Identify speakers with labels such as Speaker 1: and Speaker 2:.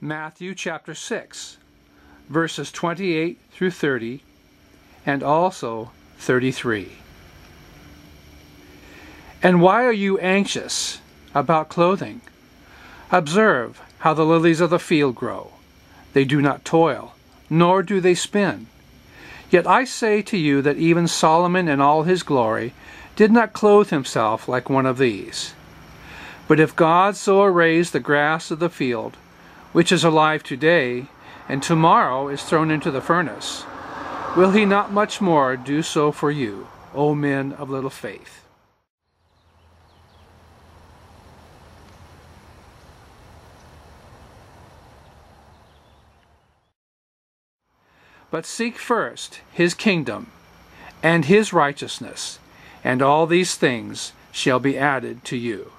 Speaker 1: Matthew chapter 6, verses 28 through 30, and also 33. And why are you anxious about clothing? Observe how the lilies of the field grow. They do not toil, nor do they spin. Yet I say to you that even Solomon in all his glory did not clothe himself like one of these. But if God so arrays the grass of the field, which is alive today, and tomorrow is thrown into the furnace, will he not much more do so for you, O men of little faith? But seek first his kingdom and his righteousness, and all these things shall be added to you.